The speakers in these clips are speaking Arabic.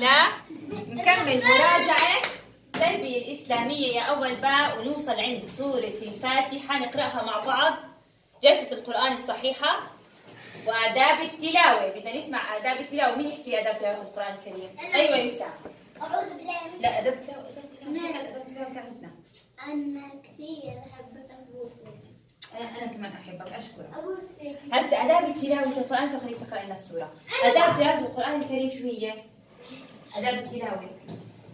لا نكمل مراجعة. التربية الإسلامية يا أول باء ونوصل عند سورة الفاتحة نقرأها مع بعض. جلسة القرآن الصحيحة. وآداب التلاوة. بدنا نسمع آداب التلاوة. مين يحكي آداب تلاوة القرآن الكريم؟ أيوة يسام أعوذ بالله لا آداب التلاوة آداب أنا. كثير أحبك أنا كمان أحبك. أشكرك. هسه آداب التلاوة القرآن سأخليك تقرأ لنا السورة. آداب تلاوة القرآن الكريم شو هي؟ آداب التلاوة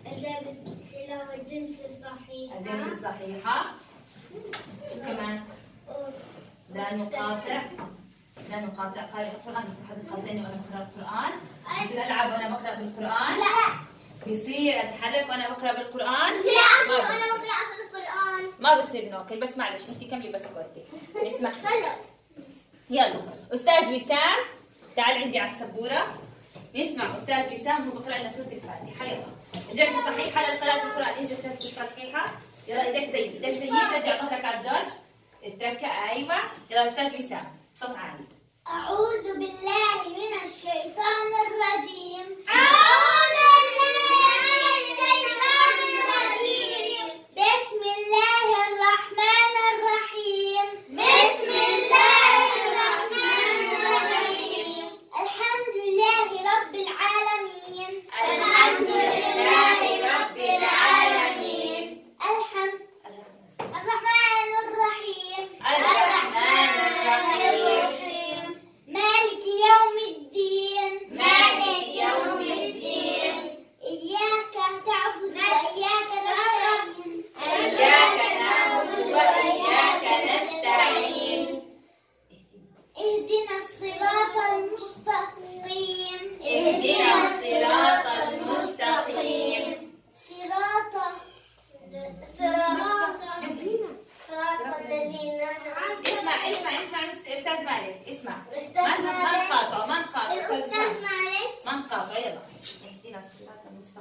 أداب التلاوة الجنس الصحيحة الجلسة الصحيحة شو كمان؟ لا نقاطع. لا نقاطع. قارئ القرآن بس حد يقاطعني وأنا بقرأ القرآن. بصير ألعب وأنا بقرأ بالقرآن؟ لا. بصير أتحرك وأنا بقرأ بالقرآن؟ لا. ما أنا بصير. بقرأ في القرآن ما بصير نوكل بس معلش أنت كملي بس كورتي نسمع خلص. يلا. أستاذ وسام تعال عندي على السبورة. نسمع أستاذ وسام هو بقرأ لنا سورة الفاتحة. يلا. الجلسة صحيحة لقراءة القرآن إذا جلسة صحيحة. يلا إيدك زي إيدك زي رجع ظهرك على الدرج. اتركة أيوة. يلا أستاذ وسام صوت عالي. أعوذ بالله من الشيطان الرجيم. أعوذ بالله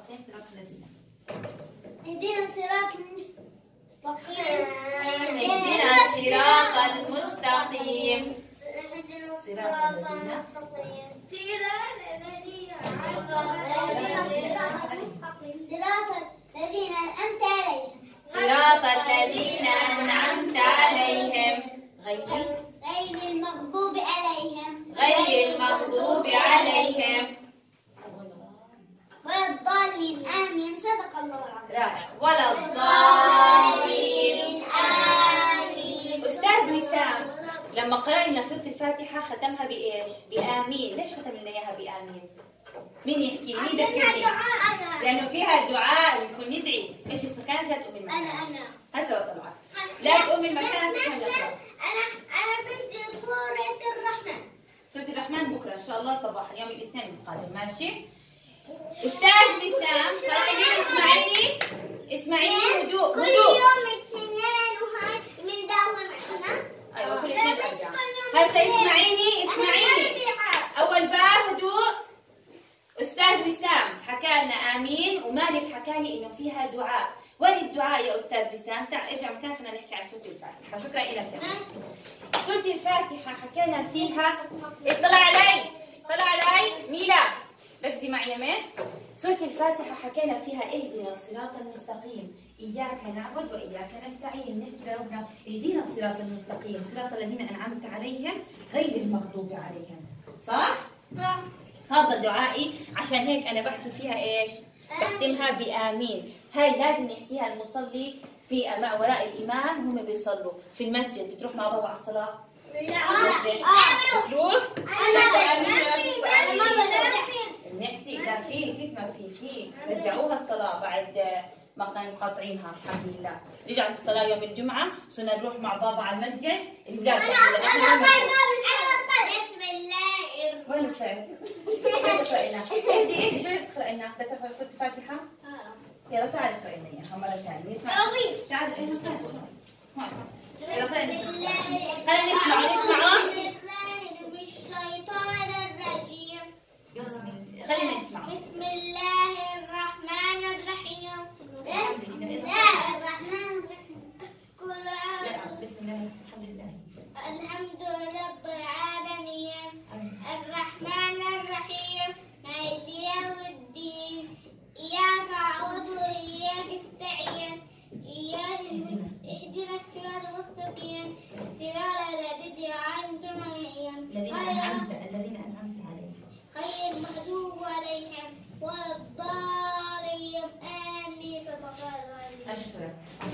المستقيم صراط الذين اهدنا الصراط المستقيم. اهدنا الصراط المستقيم. صراط الذين صراط الذين أنعمت عليهم صراط الذين أنعمت عليهم. غير. غير المغضوب عليهم. غير المغضوب عليهم ولا الضالين آمين صدق الله العظيم. رائع. ولا الضالين. آمين أستاذ وسام لما قرأنا سورة الفاتحة ختمها بإيش؟ بآمين. ليش ختم لنا إياها بآمين؟ مين يحكي؟ مين عشانها يذكرني؟ لأنه فيها دعاء يكون ندعي إيش اسمها كانت لا المكان أنا أنا. هسه طلعت لا بس- أخرى. أنا أنا بدي سورة الرحمن. سورة الرحمن بكرة إن شاء الله صباحا يوم الاثنين القادم. ماشي؟ أستاذ وسام قرأني اسمعيني اسمعيني هدوء كل هدوء. يوم الاثنين وهاي من داوم إحنا أيوة كل اثنين كل يوم هسه. اسمعيني اسمعيني. أول باء هدوء. أستاذ وسام حكى لنا آمين ومالك حكى لي إنه فيها دعاء. وين الدعاء يا أستاذ وسام؟ تعال ارجع مكان خلينا نحكي عن سورة الفاتحة. شكرا لك. سورة الفاتحة حكينا فيها اطلع علي اطلع علي ميلا ركزي معي يا مس سورة الفاتحة حكينا فيها اهدنا الصراط المستقيم. إياك نعبد وإياك نستعين. نحكي لربنا اهدنا الصراط المستقيم. صراط الذين أنعمت عليهم غير المغضوب عليهم. صح؟ هذا دعائي. عشان هيك أنا بحكي فيها إيش؟ بختمها بآمين. هاي لازم يحكيها المصلي في أمام وراء الإمام. هم بيصلوا في المسجد. بتروح مع بابا على الصلاة؟ بتروح. بنحكي لا في كيف ما في في رجعوها الصلاة بعد ما كانوا مقاطعينها الحمد لله رجعت الصلاة يوم الجمعة صرنا نروح مع بابا على المسجد الأولاد إحنا ما بسم الله وين طلعت؟ اهدي اهدي شو تقرأ لنا؟ تقرأ سورة الفاتحة؟ يلا تعالي اقرأي لنا إياها مرة ثانية نسمع. تعالي نسمع يلا خلينا بسم نسمع الله خلينا نسمع نسمع الرحمن من الشيطان الرجيم بسم الله خلينا نسمع بسم الله الرحمن الرحيم بسم الله الرحمن الرحيم قل لا أعوذ بسم الله الحمد لله الحمد رب العالمين الرحمن الرحيم مالك يوم الدين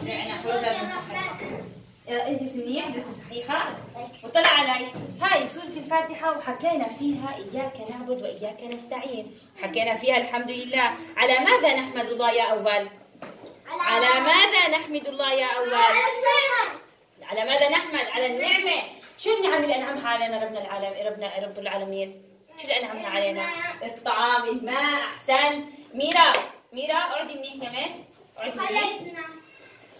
سمعنا حروف لازم صحيحة إجلس منيح درس صحيحة. وطلع علي هاي سورة الفاتحة وحكينا فيها إياك نعبد وإياك نستعين. حكينا فيها الحمد لله. على ماذا نحمد الله يا أول؟ على ماذا نحمد الله يا أول؟ على ماذا نحمد؟ على النعمة. شو النعم اللي أنعمها علينا ربنا العالم ربنا رب العالمين؟ شو اللي أنعمها علينا؟ الطعام الماء أحسن. ميرا. ميرا اقعدي منيح يا مس اقعدي منيح. خلقنا.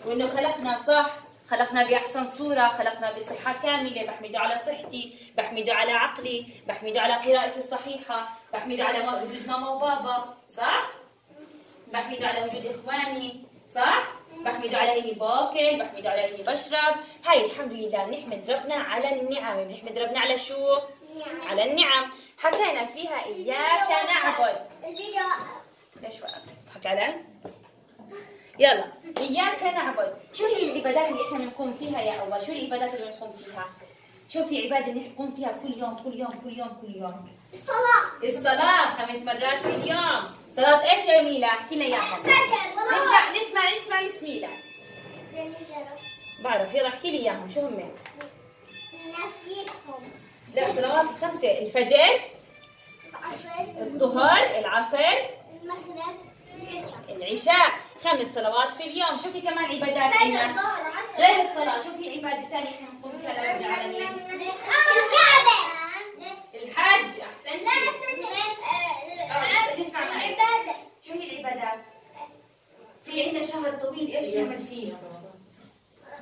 وإنه خلقنا صح. خلقنا باحسن صوره خلقنا بصحة كاملة بحمده على صحتي بحمده على عقلي بحمده على قراءتي الصحيحة بحمده على وجود ماما وبابا صح؟ بحمده على وجود إخواني صح؟ بحمده على إني باكل بحمده على إني بشرب. هاي الحمد لله بنحمد ربنا على النعم. بنحمد ربنا على شو؟ على النعم. حكينا فيها إياك نعبد. ليش وقفت؟ تضحك علي؟ يلا. إياك نعبد. شو هي العبادات اللي إحنا بنقوم فيها يا أول. شو العبادات اللي بنقوم فيها. شو في عبادة اللي نقوم فيها كل يوم كل يوم كل يوم كل يوم. الصلاة. الصلاة خمس مرات في اليوم. صلاة إيش يا ميلا احكي لنا إياها. نسمع نسمع نسمع بسم الله. بعرف. يلا احكي لي إياهم. شو هم؟ لا صلوات الخمسة. الفجر الظهر العصر المغرب العشاء. العشاء. خمس صلوات في اليوم. شو في كمان عبادات غير الصلاة. شو في عبادة ثانية إحنا نقوم فيها لرب العالمين؟ الكعبة الحج أحسنتي لا نسمع معي. العبادة. شو هي العبادات؟ في عندنا شهر طويل إيش بنعمل فيه؟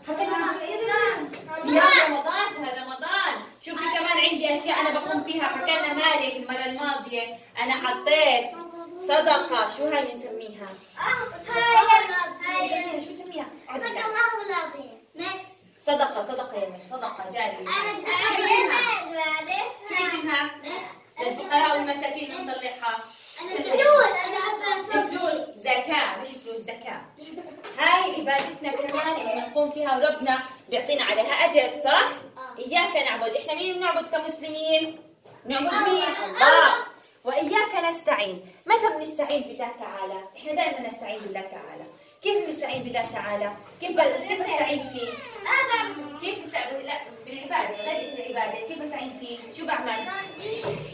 حكينا صيام رمضان. شهر رمضان. شو في كمان عندي أشياء أنا بقوم فيها. حكينا مالك المرة الماضية. أنا حطيت صدقة. شو هاي بنسميها؟ بنسميها شو بنسميها؟ صدق الله العظيم. مس. صدقة صدقة يا مس. صدقة جارية أنا شو اسمها؟ للفقراء والمساكين بنطلعها فلوس. فلوس. زكاة. مش فلوس زكاة. هاي عبادتنا كمان اللي بنقوم فيها وربنا بيعطينا عليها أجر صح؟ إياك نعبد. إحنا مين بنعبد كمسلمين؟ نعبد مين؟ الله. وإياك نستعين متى بنستعين بالله تعالى؟ إحنا دائما نستعين بالله تعالى كيف نستعين بالله تعالى؟ كيف بل... كيف نستعين فيه؟ كيف نستعين لا بالعبادة غير العبادة كيف نستعين فيه؟ شو بعمل؟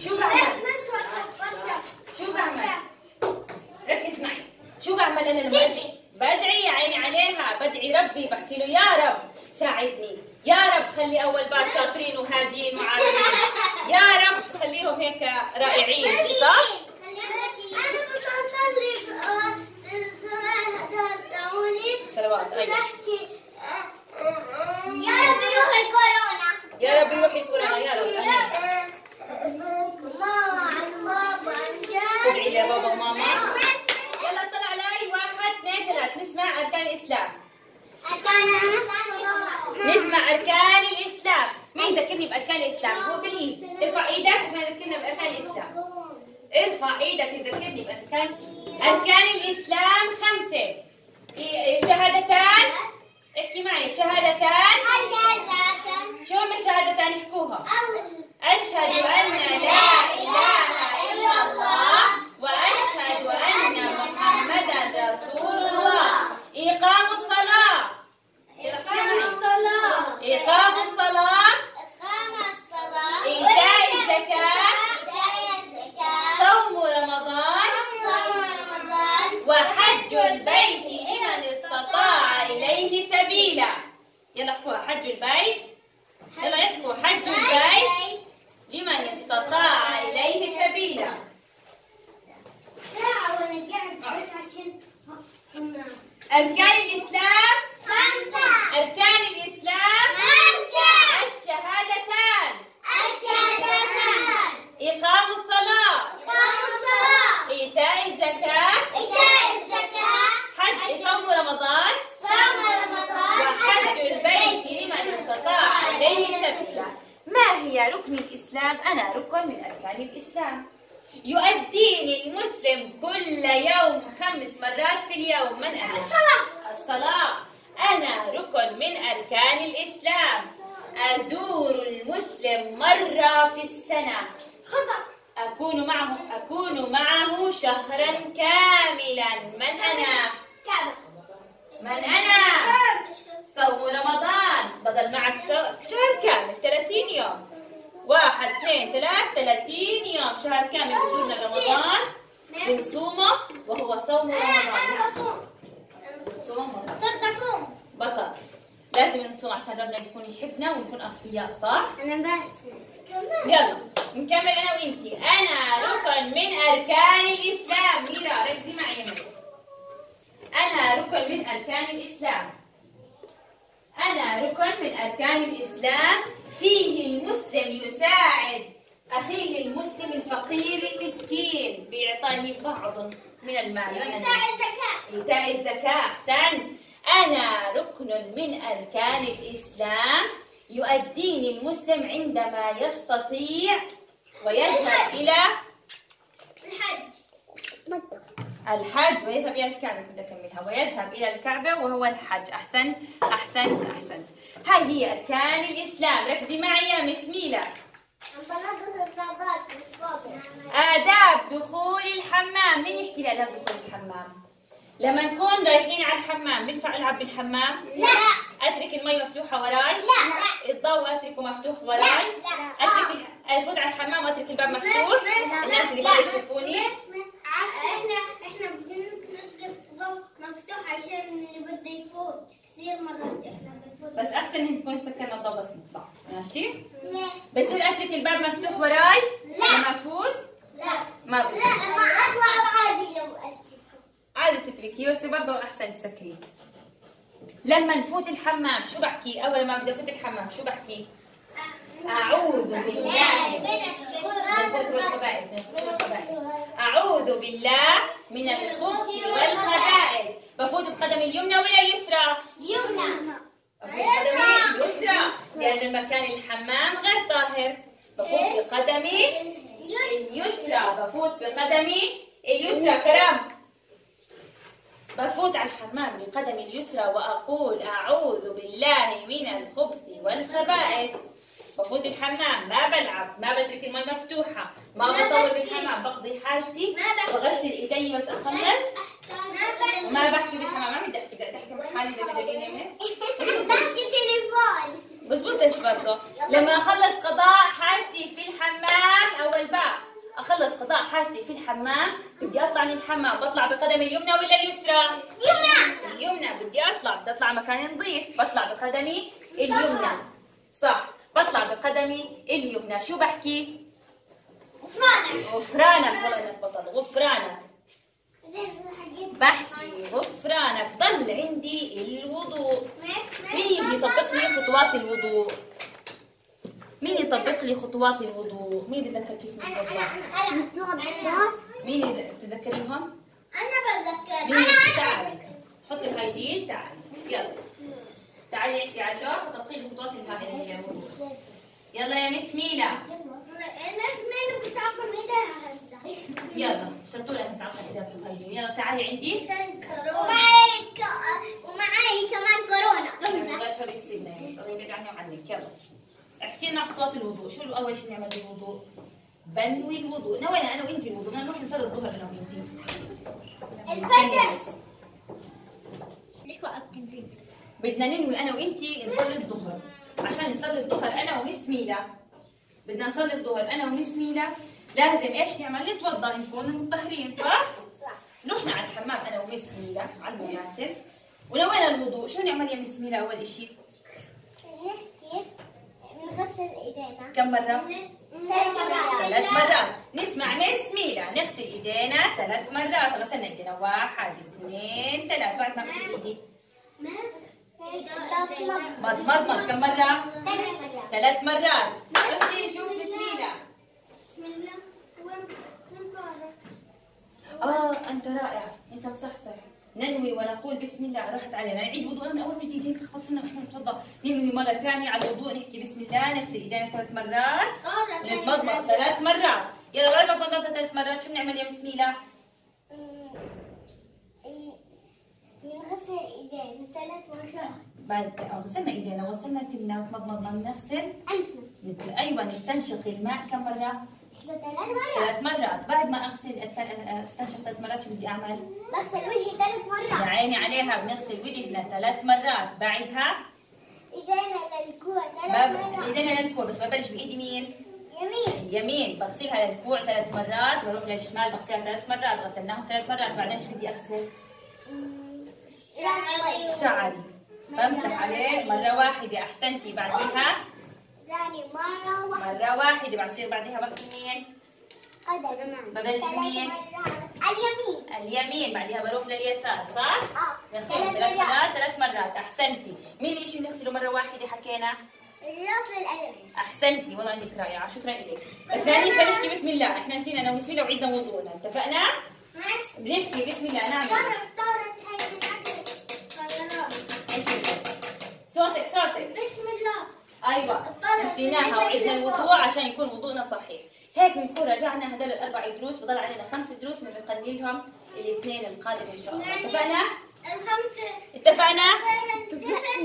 شو بعمل؟ شو بعمل؟ ركز معي شو بعمل أنا لما بدعي بدعي يا عيني عليها بدعي ربي بحكي له يا رب ساعدني يا رب خلي أول بار شاطرين وهاديين وعاملين يا رب خليهم هيك رائعين صح أنا بس أصلي الصلاة تعوني صلوات أيوة. أحكي يا رب يروح الكورونا يا رب يروح الكورونا يا رب امين ماما عن بابا عن جد تدعي لبابا وماما يلا طلع علي واحد اثنين ثلاث نسمع اركان الاسلام نسمع اركان الاسلام مين ذكرني باركان الاسلام هو بالايد ارفع إيدك ارفع إيدك تذكرني باركان اركان الإسلام خمسة. إيه- شهادتان؟ احكي معي شهادتان؟ شو هم الشهادتان؟ احكوها. أشهد أن لا إله إلا الله وأشهد أن محمدا رسول الله إقام الصلاة. احكي معي. إقام الصلاة ايتاء الزكاه صوم رمضان وحج البيت لمن استطاع سبيلا يلا احكوا حج البيت. يلا احكوا حج البيت. لمن استطاع إليه سبيلا. أركان الإسلام. أركان الإسلام. الشهادتان. إقام الصلاة. إيتاء الزكاة. حج صوم رمضان وحج البيت لمن استطاع إليه سبيلا ما هي ركن الإسلام؟ أنا ركن من أركان الإسلام. يؤديني المسلم كل يوم خمس مرات في اليوم. من أنا؟ الصلاة. أنا ركن من أركان الإسلام. أزور المسلم مرة في السنة. أكون معه أكون معه شهرا كاملا. من أنا؟ من أنا؟ صوم رمضان. بضل معك شهر كامل 30 يوم. واحد اثنين ثلاث 30 يوم. شهر كامل بزورنا رمضان. بنصومه وهو صوم رمضان. صوم. رمضان. صدق صوم. بطل. لازم نصوم عشان ربنا يكون يحبنا ونكون أقوياء صح؟ أنا امبارح سمعت يلا. نكمل أنا وإنتي. أنا ركن من أركان الإسلام. ميرا ركزي معي يا أنا ركن من أركان الإسلام. أنا ركن من أركان الإسلام. فيه المسلم يساعد أخيه المسلم الفقير المسكين. باعطائه بعض من المال. أنا الزكاة. إيتاء الزكاة. أحسن. أنا ركن من أركان الإسلام. يؤديني المسلم عندما يستطيع ويذهب إلى الحج الحج ويذهب إلى الكعبة كنت أكملها ويذهب إلى الكعبة وهو الحج أحسنت أحسنت أحسنت هاي هي أركان الإسلام. ركزي معي يا مس ميلا آداب دخول الحمام. مين يحكي لي آداب دخول الحمام؟ لما نكون رايحين على الحمام بينفع ألعب بالحمام لا. أترك المي مفتوحة وراي؟ لا. الضوء أتركه مفتوح وراي؟ لا. أترك افوت على الحمام وأترك الباب مفتوح؟ الناس اللي يشوفوني إحنا إحنا بنترك الضوء مفتوح عشان اللي بده يفوت كثير مرات إحنا بنفوت بس أحسن ان تكون سكرنا الضوء بس نطلع ماشي؟ لا. بس هل اترك الباب مفتوح وراي لا. لما افوت لا. ما لا أنا اطلع عادي لو اترك عادي تتركيه بس برضه أحسن تسكريه لما نفوت الحمام شو بحكي؟ أول ما بدي أفوت الحمام شو بحكي؟ أعوذ بالله. أعوذ بالله من الخبث والخبائث. بفوت بقدمي اليمنى ولا اليسرى؟ يمنى. اليسرى لأن المكان الحمام غير طاهر. بفوت بقدمي اليسرى بفوت بقدمي اليسرى كرام. بفوت على الحمام بقدمي اليسرى وأقول أعوذ بالله من الخبث والخبائث. بفوت الحمام ما بلعب. ما بترك المي مفتوحة. ما بطول. بالحمام. بقضي حاجتي. بغسل إيدي بس أخلص. ما وما بحكي بالحمام ما بدي احكي بدي احكي مع حالي زي ما دليل يا مس بحكي تليفون بزبطش برضه. لما أخلص قضاء حاجتي في الحمام أول باب أخلص قضاء حاجتي في الحمام بدي أطلع من الحمام. بطلع بقدمي اليمنى ولا اليسرى؟ يمنى. اليمنى. بدي أطلع. بدي أطلع مكان نظيف. بطلع بقدمي اليمنى. صح. بطلع بقدمي اليمنى. شو بحكي؟ غفرانك. غفرانك. والله إنك بطل. غفرانك. بحكي. غفرانك. ضل عندي الوضوء. مين يجي يطبق لي خطوات الوضوء؟ مين يطبق لي خطوات الوضوء؟ مين بيتذكر كيف أنا نتوضا أنا أنا مين تتذكريهم أنا بتذكر. مين؟ تعالي حطي ال hygiene تعالي يلا. تعالي احكي على اللوح وطبقي لي خطوات اللي هي الوضوء يلا يا Miss ميلا. الناس مين بتعقم إيديها هسه. يلا. شطورة انت تعطي إيديها في ال hygiene يلا تعالي عندي ومعي ك- ومعي كمان كورونا بلاش هذا يصيبنا يا مس الله يبعد عني وعنك يلا احكي لنا خطوات الوضوء. شو أول شيء نعمل بالوضوء؟ بنوي الوضوء. نوينا أنا وانت الوضوء. بدنا نروح نصلي الظهر أنا وانت الفجر. ليش وقفت الفيديو بدنا ننوي أنا وانت نصلي الظهر. عشان نصلي الظهر أنا ومس ميلا. بدنا نصلي الظهر أنا ومس ميلا. لازم إيش نعمل؟ نتوضأ نكون مطهرين صح؟ رحنا على الحمام أنا ومس ميلا على المناسب. ونوينا الوضوء؟ شو نعمل يا مس ميلا أول إشي؟ نحكي نغسل ايدينا كم مرة؟ ثلاث مرات. ثلاث مرات نسمع مس ميلا نغسل إيدينا ثلاث مرات. غسلنا إيدينا واحد اثنين ثلاث. بعد ما اغسل ايدي مضمضمض كم مرة؟ ثلاث مرات. ثلاث مرات اغسلي شوف مس ميلا بسم الله. وين؟ آه أنت رائع. أنت مصحصح. ننوي ونقول بسم الله راحت علينا. نعيد وضوءنا من اول وجديد هيك خلصنا وإحنا نتوضأ. ننوي مرة ثانية على الوضوء. نحكي بسم الله نغسل إيدينا ثلاث مرات. ونتمضمض ثلاث مرات. يلا بعد ما تمضمضنا ثلاث مرات. شو بنعمل يا بسميلة؟ نغسل إيدينا ثلاث مرات. بعد آه، غسلنا إيدينا وصلنا تمنا وتمضمضنا. نغسل. أيوه نستنشق الماء كم مرة؟ ثلاث مرات. ثلاث مرات بعد ما أغسل أستنشق ثلاث مرات شو بدي أعمل؟ بغسل وجهي ثلاث يا مرات عيني عليها. بنغسل وجهنا ثلاث مرات. بعدها؟ ايدينا للكوع ثلاث. مرات. ايدينا للكوع. بس ببلش بايد يمين. يمين. اليمين بغسلها للكوع ثلاث مرات. بروح للشمال بغسلها ثلاث مرات. غسلناهم ثلاث مرات. بعدين شو بدي أغسل؟ شعري. شعري. بمسح عليه مرة واحدة. أحسنتي. بعدها؟ ثاني مرة واحدة. مرة واحدة بصير بعدها بغسل مين؟ قدم ببلش بمين؟ اليمين. اليمين بعدها بروح لليسار صح؟ آه. بغسل ثلاث مرات. ثلاث مرات. أحسنتي. مين اللي بنغسله مرة واحدة؟ حكينا؟ راس القلم أحسنتي. والله عندك رائعة. شكرا لك. بس ثاني فنحكي بسم الله. إحنا نسينا أنا بسم الله وعيدنا وضوءنا اتفقنا؟ بنحكي. بسم الله. نعمل طارت طارت من؟ صوتك صوتك. بسم الله. أيوه. نسيناها وعدنا الوضوء عشان يكون وضوءنا صحيح. هيك بنكون رجعنا هدول الأربع دروس بضل علينا خمس دروس بنقنلهم الاثنين القادم إن شاء الله. اتفقنا؟ الخمسة. اتفقنا؟ صارت تسعة